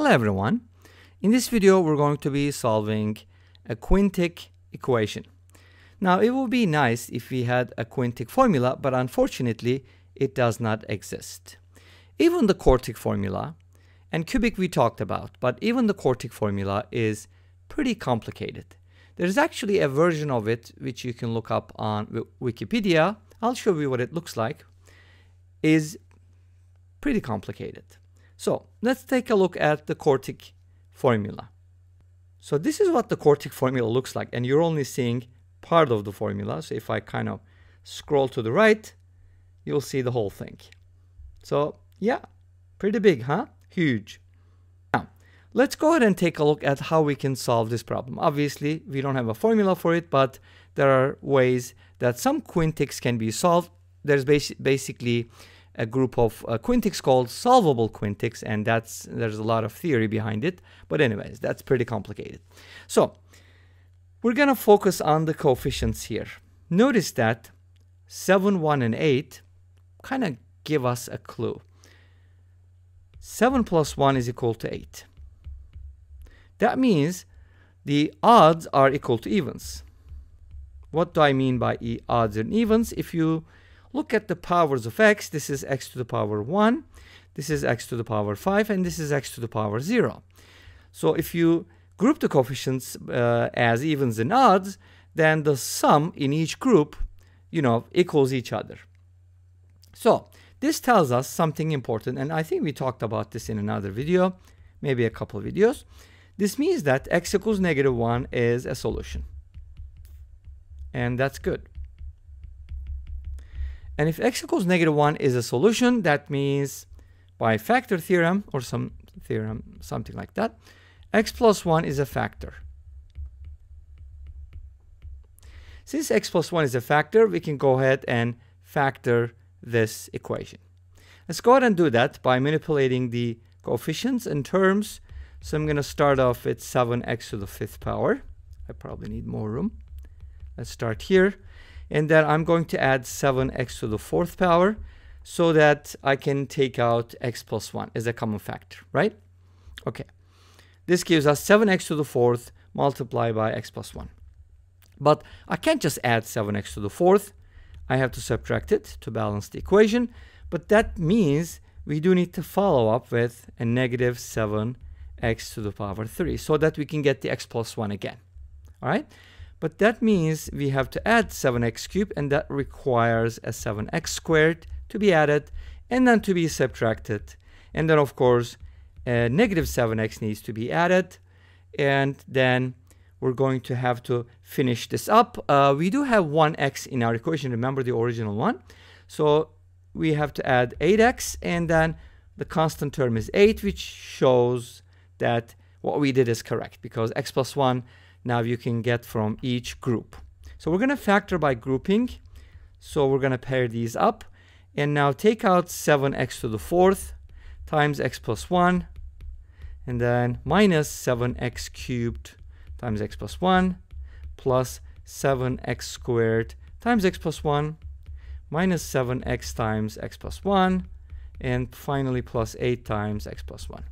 Hello everyone. In this video we're going to be solving a quintic equation. Now it would be nice if we had a quintic formula but unfortunately it does not exist. Even the quartic formula and cubic we talked about but even the quartic formula is pretty complicated. There's actually a version of it which you can look up on Wikipedia. I'll show you what it looks like. Is pretty complicated. So let's take a look at the quartic formula. So this is what the quartic formula looks like and you're only seeing part of the formula. So if I kind of scroll to the right, you'll see the whole thing. So yeah, pretty big, huh? Huge. Now, let's go ahead and take a look at how we can solve this problem. Obviously, we don't have a formula for it, but there are ways that some quintics can be solved. There's basi basically a group of uh, quintics called solvable quintics and that's there's a lot of theory behind it. But anyways that's pretty complicated. So we're gonna focus on the coefficients here. Notice that 7 1 and 8 kind of give us a clue. 7 plus 1 is equal to 8 that means the odds are equal to evens. What do I mean by e odds and evens? If you Look at the powers of x. This is x to the power 1. This is x to the power 5. And this is x to the power 0. So if you group the coefficients uh, as evens and odds, then the sum in each group, you know, equals each other. So this tells us something important. And I think we talked about this in another video, maybe a couple videos. This means that x equals negative 1 is a solution. And that's good. And if x equals negative 1 is a solution, that means by factor theorem or some theorem, something like that, x plus 1 is a factor. Since x plus 1 is a factor, we can go ahead and factor this equation. Let's go ahead and do that by manipulating the coefficients and terms. So I'm going to start off with 7x to the fifth power. I probably need more room. Let's start here and then I'm going to add 7x to the fourth power so that I can take out x plus 1 as a common factor, right? Okay. This gives us 7x to the fourth multiplied by x plus 1. But I can't just add 7x to the fourth. I have to subtract it to balance the equation. But that means we do need to follow up with a negative 7x to the power 3 so that we can get the x plus 1 again. All right? But that means we have to add 7x cubed and that requires a 7x squared to be added and then to be subtracted. And then of course, a negative 7x needs to be added. And then we're going to have to finish this up. Uh, we do have 1x in our equation. Remember the original one. So we have to add 8x and then the constant term is 8, which shows that what we did is correct because x plus 1 now you can get from each group. So we're going to factor by grouping. So we're going to pair these up. And now take out 7x to the fourth times x plus 1. And then minus 7x cubed times x plus 1 plus 7x squared times x plus 1 minus 7x times x plus 1 and finally plus 8 times x plus 1.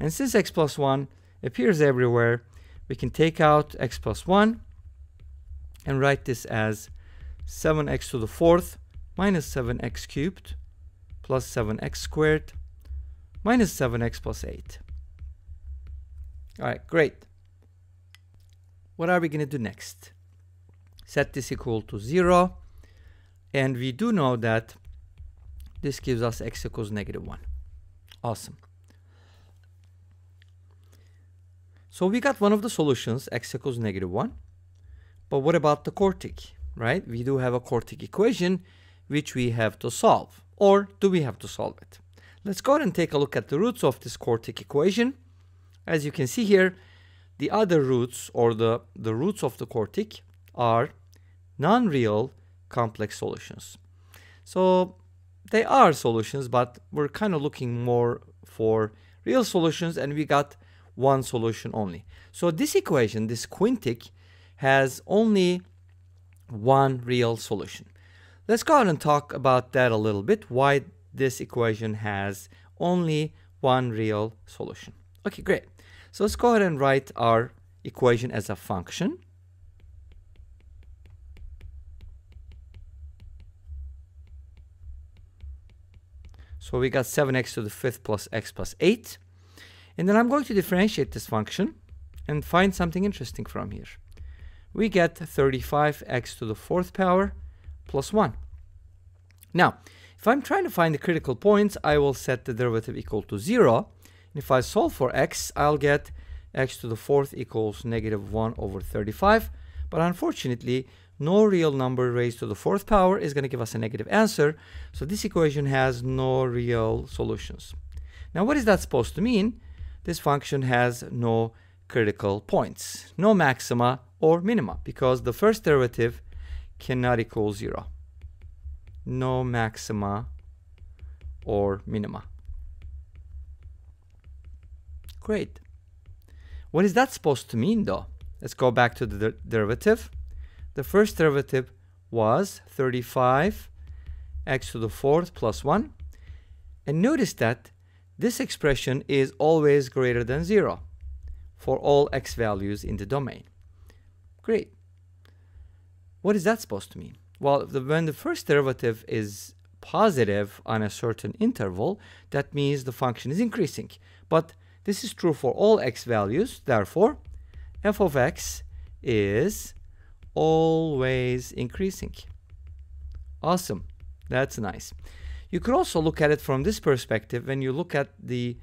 And since x plus 1 appears everywhere, we can take out x plus 1 and write this as 7x to the fourth minus 7x cubed plus 7x squared minus 7x plus 8. All right, great. What are we going to do next? Set this equal to 0. And we do know that this gives us x equals negative 1. Awesome. So we got one of the solutions, x equals negative 1. But what about the quartic, right? We do have a quartic equation which we have to solve. Or do we have to solve it? Let's go ahead and take a look at the roots of this quartic equation. As you can see here, the other roots or the, the roots of the quartic are non-real complex solutions. So they are solutions, but we're kind of looking more for real solutions and we got one solution only. So this equation, this quintic, has only one real solution. Let's go ahead and talk about that a little bit, why this equation has only one real solution. Okay, great. So let's go ahead and write our equation as a function. So we got 7x to the fifth plus x plus 8. And then I'm going to differentiate this function and find something interesting from here. We get 35x to the fourth power plus 1. Now, if I'm trying to find the critical points, I will set the derivative equal to 0. And if I solve for x, I'll get x to the fourth equals negative 1 over 35. But unfortunately, no real number raised to the fourth power is going to give us a negative answer. So this equation has no real solutions. Now what is that supposed to mean? This function has no critical points, no maxima or minima, because the first derivative cannot equal 0. No maxima or minima. Great. What is that supposed to mean though? Let's go back to the der derivative. The first derivative was 35 x to the fourth plus 1. And notice that this expression is always greater than 0 for all x values in the domain. Great. What is that supposed to mean? Well, the, when the first derivative is positive on a certain interval, that means the function is increasing. But this is true for all x values. Therefore, f of x is always increasing. Awesome. That's nice. You could also look at it from this perspective when you look at the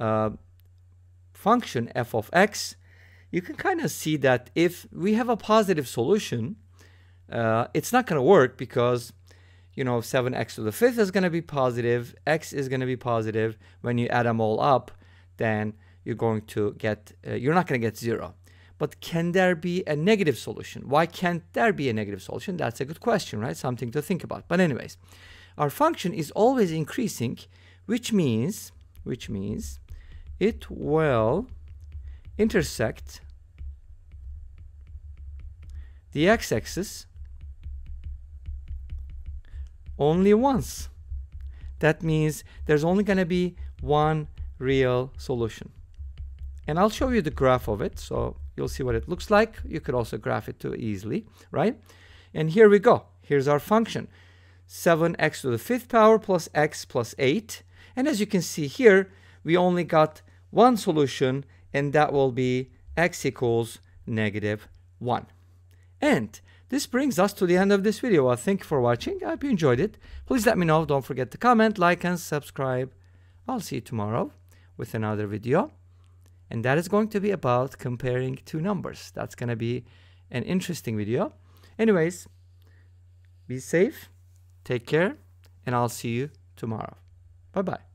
uh, function f of x, you can kind of see that if we have a positive solution, uh, it's not going to work because you know 7x to the fifth is going to be positive, x is going to be positive. When you add them all up, then you're going to get, uh, you're not going to get zero. But can there be a negative solution? Why can't there be a negative solution? That's a good question, right? Something to think about. But anyways, our function is always increasing, which means, which means it will intersect the x-axis only once. That means there's only going to be one real solution. And I'll show you the graph of it, so you'll see what it looks like. You could also graph it too easily, right? And here we go. Here's our function. 7x to the fifth power plus x plus 8. And as you can see here, we only got one solution, and that will be x equals negative 1. And this brings us to the end of this video. Well, thank you for watching. I hope you enjoyed it. Please let me know. Don't forget to comment, like, and subscribe. I'll see you tomorrow with another video and that is going to be about comparing two numbers. That's going to be an interesting video. Anyways, be safe, take care, and I'll see you tomorrow. Bye-bye.